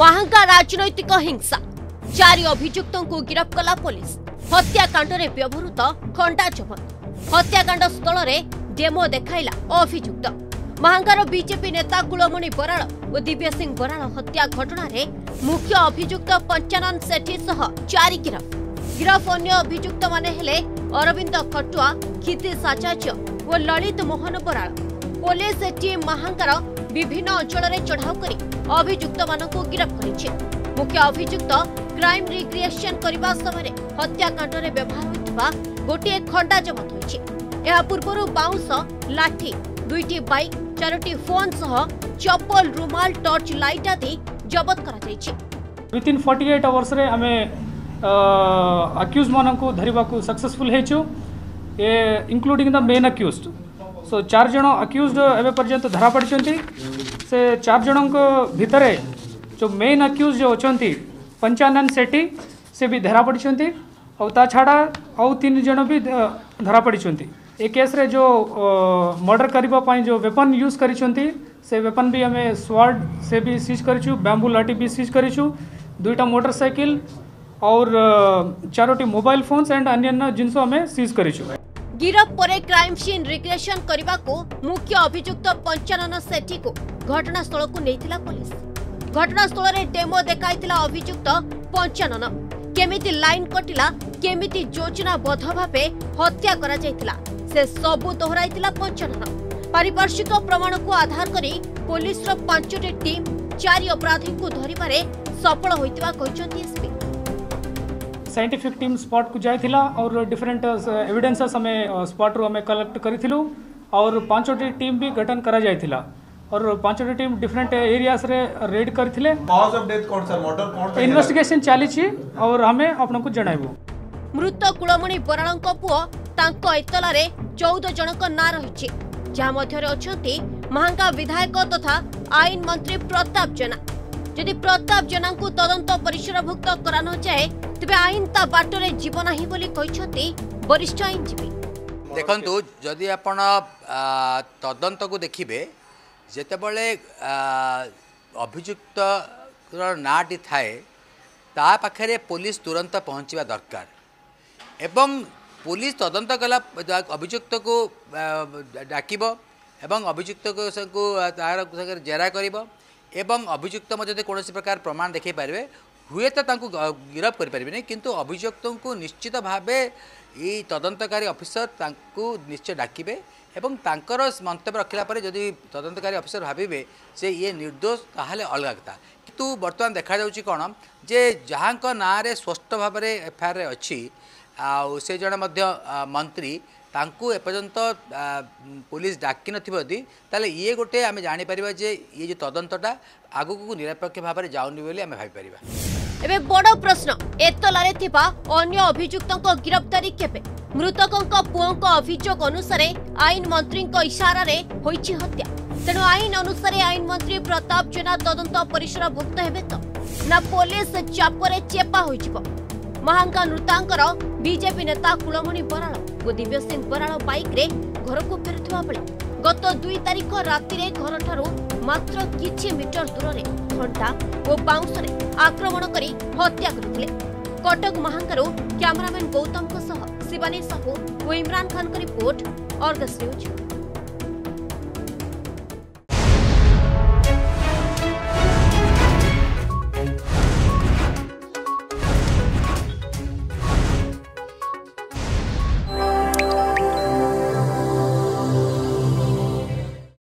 महाङ्का राजनैतिक हिंसा चार अभियुक्तको गिरफ हत्याकाण्डले व्यवहत खण्डा चहन हत्याकाण्ड स्थलले डेमो देखाइला अभियुक्त महाङ्गार बीजेपी नेता कुलमणि बराल दिव्य सिंह बराल हत्या घटना रे मुख्य अभियुक्त सेठी सह चारि गिरफ गिरफ अन्य अभियुक्त मले अरवि खटुवा कितिश आचार्य ललित मोहन बराल टीम महाङ्गार বিভিন্ন অঞ্চলের চড়াও করে অভিযুক্ত মানুষ গিরফ করেছে মুখ্য অভিযুক্ত ক্রাইম রিক্রিয়েসন করা সময় হত্যাকাণ্ডে ব্যবহার হয়েছে গোটিয়ে খণ্ডা জবত হয়েছে ଏହା ପୂର୍ବରୁ ବାଉଁଶ ଲାଠି ଦୁଇଟି ବାଇକ୍ ଚାରୋଟି ଫୋନ୍ ସହ ଚପଲ ରୁମାଲ ଟର୍ଚ୍ଚ ଲାଇଟ୍ ଆଦି ଜବତ କରାଯାଇଛି ୱିଥିନ୍ ଫର୍ଟି ଏଇଟ୍ ଆୱାର୍ସରେ ଆମେ ଆକ୍ୟୁଜ୍ ମାନଙ୍କୁ ଧରିବାକୁ ସକ୍ସେସଫୁଲ୍ ହେଇଛୁ ଏ including the main accused so चार जन आक्यूज एवं पर्यटन धरा पड़ी से चार जन भितर जो मेन आक्यूज जो अच्छा पंचानंद सेठी से भी धरा पड़ी और छाड़ा आउ तीन जन भी धरा पड़ते ए केस्रे जो मर्डर करने जो वेपन यूज कर से वेपन भी आम स्वाड से भी सीज कर बैंबू लाठी भी सीज कर दुईटा मोटरसाइकिल और चारोटी मोबाइल फोन्स एंड अन्न्य जिनस आम सीज करूँ গিরফ পরে ক্রাইম সিন রিক্রিয়েসন করা মুখ্য অভিযুক্ত পঞ্চানন সেঠী ঘটনাস্থল নেইলা পুলিশ ঘটনাস্থলের ডেমো দেখাই অভিযুক্ত পঞ্চানন কেমিতি লাইন কটিলা কেমিতি যোজনাবদ্ধ ভাবে হত্যা করা যাইতিলা সে সবু দোহরাইতিলা পঞ্চানন পারিপার্শ্বিক প্রমাণকু আধার করে পুলিশর পাঁচটি টিম চারি অপরাধীকে ধরবার সফল হয়েছে এসপি साइंटिफिक टीम स्पॉट को जाए और डिफरेंट एविडेन्स आम स्पॉट रू आम कलेक्ट करूँ और पांचोटी टीम भी गठन करा जाए और पांचोटी टीम डिफरेंट एरियास रे रेड करथिले कॉज ऑफ डेथ कौन सर मर्डर कौन इन्वेस्टिगेशन चली छी और हमें आपन को जणाइबो मृत कुलमणि बराण को पुओ तांको इतला रे 14 जण को ना रहि छी जहां मध्ये रे अछंती महांगा विधायक तथा आईन मंत्री प्रताप जना যদি প্রতাপ জেনাঙ্কু তদন্ত পরিসরভুক্ত করানযায়ে তেবে আইন তা বাটরে যাব না বলে বরিষ্ঠ আইনজীবী ଦେଖନ୍ତୁ ଯଦି ଆପଣ ତଦନ୍ତକୁ ଦେଖିବେ ଯେତେବେଳେ ଅଭିଯୁକ୍ତର ନାଁଟି ଥାଏ ତା ପାଖରେ ପୋଲିସ ତୁରନ୍ତ ପହଞ୍ଚିବା ଦରକାର ଏବଂ ପୋଲିସ ତଦନ୍ତ କଲା ଅଭିଯୁକ୍ତକୁ ଡାକିବ ଏବଂ ଅଭିଯୁକ୍ତକୁ ତାହାର ସାଙ୍ଗରେ ଜେରା କରିବ এবং অভিযুক্ত যদি কৌশি প্রকার প্রমাণ দেখাই পারে হুয়েত তাঁকু গিরফ করে পারবে কিন্তু অভিযুক্ত নিশ্চিত ভাবে এই তদন্তকারী অফিসর তাঁকু নিশ্চয় ডাকিবে এবং তাঁকর মন্তব্য রাখিলা পরে যদি তদন্তকারী অফিসর ভাবিবে যে ইয়ে নির্দোষ তাহলে অলগা কথা কিন্তু বর্তমান দেখা যাচ্ছে কম যে যাঙ্ক নাঁরে স্পষ্ট ভাবে এফআইআর অছি সে জন মন্ত্রী ତାଙ୍କୁ ଏପର୍ଯ୍ୟନ୍ତ ପୋଲିସ ଡାକିନଥିବ ଯଦି ତାହେଲେ ଇଏ ଗୋଟେ ଆମେ ଜାଣିପାରିବା ଯେ ଇଏ ଯେଉଁ ତଦନ୍ତଟା ଆଗକୁ ନିରପେକ୍ଷ ଭାବରେ ଯାଉନି ବୋଲି ଆମେ ଭାବିପାରିବା ଏବେ ବଡ଼ ପ୍ରଶ୍ନ ଏତଲାରେ ଥିବା ଅନ୍ୟ ଅଭିଯୁକ୍ତଙ୍କ ଗିରଫଦାରୀ କେବେ ମୃତକଙ୍କ ପୁଅଙ୍କ ଅଭିଯୋଗ ଅନୁସାରେ ଆଇନ ମନ୍ତ୍ରୀଙ୍କ ଇସାରାରେ ହୋଇଛି ହତ୍ୟା ତେଣୁ ଆଇନ ଅନୁସାରେ ଆଇନ ମନ୍ତ୍ରୀ ପ୍ରତାପ ଜେନା ତଦନ୍ତ ପରିସରଭୁକ୍ତ ହେବେ ତ ନା ପୋଲିସ ଚାପରେ ଚେପା ହୋଇଯିବ ମହାଙ୍କା ନୃତାଙ୍କର ବିଜେପି ନେତା କୁଳମଣି ବରାଳ ଓ ଦିବ୍ୟ ସିଂ ବରାଳ ବାଇକ୍ରେ ଘରକୁ ଫେରୁଥିବା ବେଳେ ଗତ ଦୁଇ ତାରିଖ ରାତିରେ ଘରଠାରୁ ମାତ୍ର କିଛି ମିଟର ଦୂରରେ ଘଣ୍ଟା ଓ ବାଉଁଶରେ ଆକ୍ରମଣ କରି ହତ୍ୟା କରିଥିଲେ କଟକ ମହାଙ୍ଗାରୁ କ୍ୟାମେରାମ୍ୟାନ୍ ଗୌତମଙ୍କ ସହ ଶିବାନୀ ସାହୁ ଓ ଇମ୍ରାନ୍ ଖାନଙ୍କ ରିପୋର୍ଟ ଅର୍ଗସ୍ ନ୍ୟୁଜ୍